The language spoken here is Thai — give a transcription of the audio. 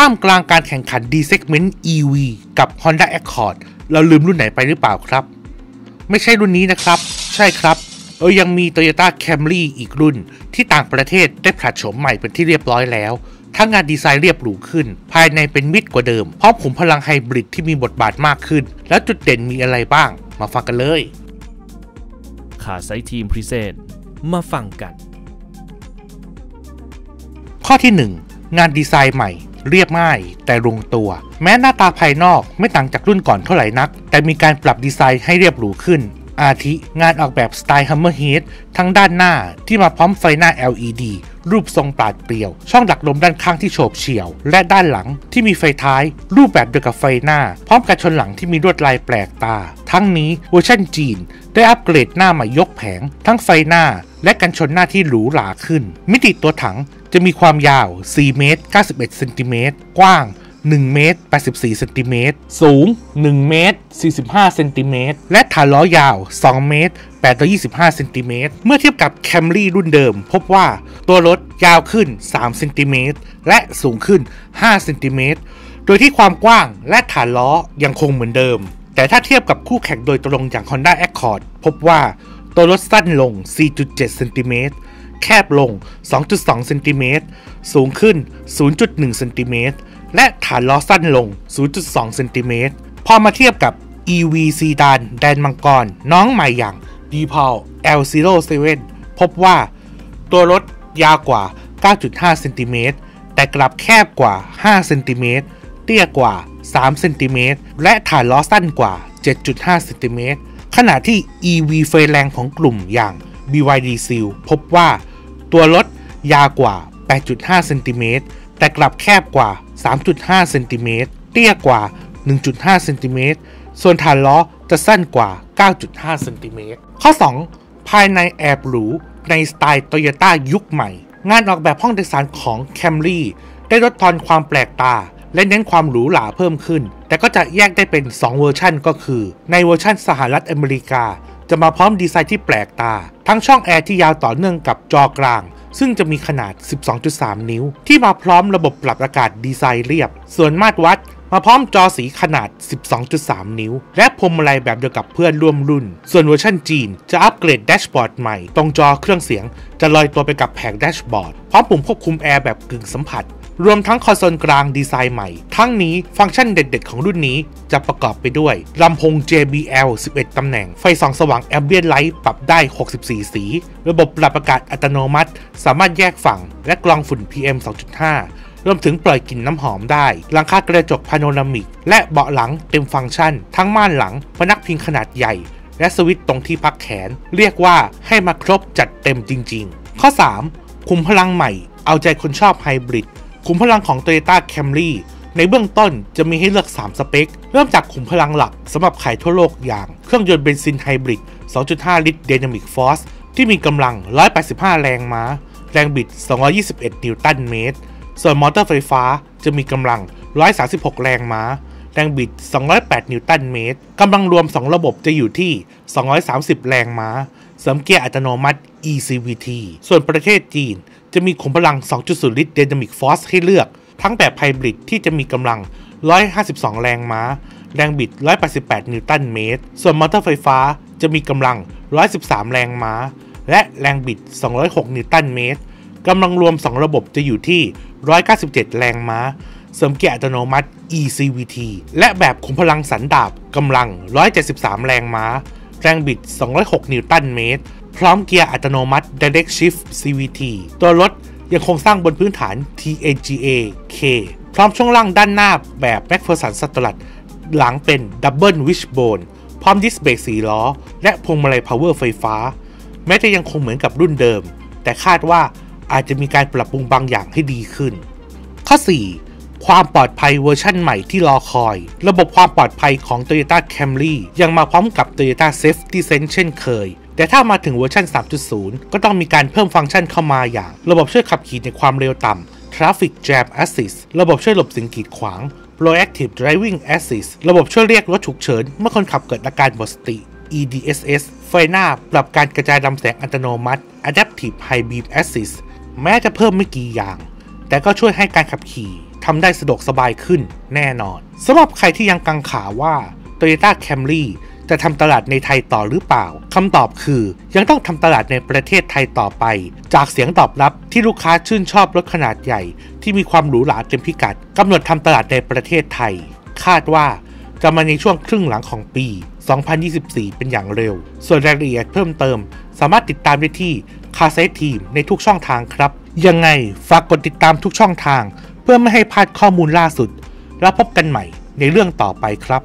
ท่ามกลางการแข่งขัน D segment EV กับ Honda Accord เราลืมรุ่นไหนไปหรือเปล่าครับ ไม่ใช่รุ่นนี้นะครับ ใช่ครับ เรายังมี Toyota Camry อีกรุ่น ที่ต่างประเทศได้ผลัดโฉมใหม่เป็นที่เรียบร้อยแล้ว ทั้งงานดีไซน์เรียบหรูขึ้น ภายในเป็นมิดกว่าเดิม พร้อมขุมพลังไฮบริดที่มีบทบาทมากขึ้น แล้วจุดเด่นมีอะไรบ้าง มาฟังกันเลยขาไซทีมพรีเซนต์มาฟังกัน ข้อที่ 1 งานดีไซน์ใหม่ เรียบง่าย แต่ลงตัว แม้หน้าตาภายนอกไม่ต่างจากรุ่นก่อนเท่าไหร่นัก แต่มีการปรับดีไซน์ให้เรียบหรูขึ้น อาทิงานออกแบบสไตล์ Hammerhead ทั้งด้านหน้าที่มาพร้อมไฟหน้า LED รูปทรงปราดเปรียว ช่องดักลมด้านข้างที่โฉบเฉี่ยว และด้านหลังที่มีไฟท้าย รูปแบบเดียวกับไฟหน้า พร้อมกับชนหลังที่มีลวดลายแปลกตา ทั้งนี้เวอร์ชันจีน ได้อัปเกรดหน้าใหม่ยกแผง ทั้งไฟหน้า และกันชนหน้าที่หรูหราขึ้น มิติตัวถังจะมีความยาว 4 เมตร 91 เซนติเมตร กว้าง 1 เมตร 84 เซนติเมตร สูง 1 เมตร 45 เซนติเมตร และฐานล้อยาว 2 เมตร 825 เซนติเมตร เมื่อเทียบกับ Camry รุ่นเดิม พบว่าตัวรถยาวขึ้น 3 เซนติเมตร และสูงขึ้น 5 เซนติเมตร โดยที่ความกว้างและฐานล้อยังคงเหมือนเดิม แต่ถ้าเทียบกับคู่แข่งโดยตรงอย่าง Honda Accord พบว่าตัวรถสั้นลง 4.7 เซนติเมตร แคบลง 2.2 เซนติเมตร สูงขึ้น 0.1 เซนติเมตร และฐานล้อสั้นลง 0.2 เซนติเมตร พอมาเทียบกับ EV ซีดานแดนมังกร น้องใหม่อย่าง d p a l L07 พบว่า ตัวรถยาวกว่า 9.5 เซนติเมตร แต่กลับแคบกว่า 5 เซนติเมตร เตี้ยกว่า 3 เซนติเมตร และฐานล้อสั้นกว่า 7.5 เซนติเมตรขณะที่ EV ไฟแรงของกลุ่มอย่าง BYD Seal พบว่า ตัวรถยาวกว่า 8.5 เซนติเมตร แต่กลับแคบกว่า 3.5 เซนติเมตร เตี้ยกว่า 1.5 เซนติเมตร ส่วนฐานล้อจะสั้นกว่า 9.5 เซนติเมตร ข้อ 2 ภายในแอบหรูในสไตล์โตโยต้ายุคใหม่ งานออกแบบห้องโดยสารของ Camry ได้ลดทอนความแปลกตา และเน้นความหรูหราเพิ่มขึ้น แต่ก็จะแยกได้เป็น 2 เวอร์ชันก็คือ ในเวอร์ชันสหรัฐอเมริกา จะมาพร้อมดีไซน์ที่แปลกตา ทั้งช่องแอร์ที่ยาวต่อเนื่องกับจอกลาง ซึ่งจะมีขนาด 12.3 นิ้ว ที่มาพร้อมระบบปรับอากาศดีไซน์เรียบ ส่วนมาตรวัดมาพร้อมจอสีขนาด 12.3 นิ้ว และพวงมาลัยแบบเดียวกับเพื่อนร่วมรุ่น ส่วนเวอร์ชันจีนจะอัปเกรดแดชบอร์ดใหม่ ตรงจอเครื่องเสียงจะลอยตัวไปกับแผงแดชบอร์ด พร้อมปุ่มควบคุมแอร์แบบกึ่งสัมผัส รวมทั้งคอนโซลกลางดีไซน์ใหม่ ทั้งนี้ฟังก์ชันเด็ดๆ ของรุ่นนี้จะประกอบไปด้วยลำโพง JBL 11 ตำแหน่ง ไฟส่องสว่าง Ambient Light ปรับได้ 64 สี ระบบปรับอากาศอัตโนมัติ สามารถแยกฝั่ง และกรองฝุ่น PM 2.5รวมถึงปล่อยกลิ่นน้ำหอมได้ หลังคากระจกพาโนรามิก และเบาะหลังเต็มฟังก์ชัน ทั้งม่านหลังพนักพิงขนาดใหญ่ และสวิตช์ตรงที่พักแขน เรียกว่าให้มาครบจัดเต็มจริง ๆ ข้อ 3 ขุมพลังใหม่ เอาใจคนชอบไฮบริด ขุมพลังของ Toyota Camry ในเบื้องต้นจะมีให้เลือก 3 สเปค เริ่มจากขุมพลังหลักสำหรับขายทั่วโลกอย่าง เครื่องยนต์เบนซินไฮบริด 2.5 ลิตร Dynamic Force ที่มีกำลัง 185 แรงม้า แรงบิด 221 นิวตันเมตร ส่วนมอเตอร์ไฟฟ้าจะมีกำลัง 136 แรงม้า แรงบิด 208 นิวตันเมตร กำลังรวม 2 ระบบจะอยู่ที่ 230 แรงม้า เสริมเกียร์อัตโนมัติ E-CVT ส่วนประเทศจีน จะมีขุมพลัง 2.0 ลิตร Dynamic Force ให้เลือก ทั้งแบบไฮบริดที่จะมีกำลัง 152 แรงม้า แรงบิด 188 นิวตันเมตร ส่วนมอเตอร์ไฟฟ้าจะมีกำลัง 113 แรงม้า และแรงบิด 206 นิวตันเมตรกำลังรวม 2 ระบบจะอยู่ที่ 197 แรงม้า เสริมเกียร์อัตโนมัติ ECVT และแบบขุมพลังสันดาปกำลัง 173 แรงม้า แรงบิด 206 นิวตันเมตร พร้อมเกียร์อัตโนมัติ Direct Shift CVT ตัวรถยังคงสร้างบนพื้นฐาน TNGA-K พร้อมช่วงล่างด้านหน้าแบบ McPherson s t r u t หลังเป็น Double Wishbone พร้อมดิสเบรก4ล้อ และพวงมาลัย Power ไฟฟ้า แม้จะยังคงเหมือนกับรุ่นเดิม แต่คาดว่าอาจจะมีการปรับปรุงบางอย่างให้ดีขึ้น ข้อ 4 ความปลอดภัยเวอร์ชั่นใหม่ที่รอคอย ระบบความปลอดภัยของ Toyota Camry ยังมาพร้อมกับ Toyota Safety Sense เช่นเคย แต่ถ้ามาถึงเวอร์ชัน 3.0 ก็ต้องมีการเพิ่มฟังก์ชันเข้ามาอย่าง ระบบช่วยขับขี่ในความเร็วต่ำ Traffic Jam Assist ระบบช่วยหลบสิ่งกีดขวาง Proactive Driving Assist ระบบช่วยเรียกรถฉุกเฉินเมื่อคนขับเกิดอาการหมดสติ EDSS ไฟหน้าปรับการกระจายลำแสงอัตโนมัติ Adaptive High Beam Assist แม้จะเพิ่มไม่กี่อย่าง แต่ก็ช่วยให้การขับขี่ ทำได้สะดวกสบายขึ้นแน่นอนสำหรับใครที่ยังกังขาว่า Toyota Camry จะทำตลาดในไทยต่อหรือเปล่าคำตอบคือ ยังต้องทำตลาดในประเทศไทยต่อไป จากเสียงตอบรับที่ลูกค้าชื่นชอบรถขนาดใหญ่ ที่มีความหรูหราเต็มพิกัดกำหนดทำตลาดในประเทศไทย คาดว่าจะมาในช่วงครึ่งหลังของปี 2024 เป็นอย่างเร็ว ส่วนรายละเอียดเพิ่มเติม สามารถติดตามได้ที่คาเซทีมในทุกช่องทางครับ ยังไงฝากกดติดตามทุกช่องทาง เพื่อไม่ให้พลาดข้อมูลล่าสุด แล้วพบกันใหม่ในเรื่องต่อไปครับ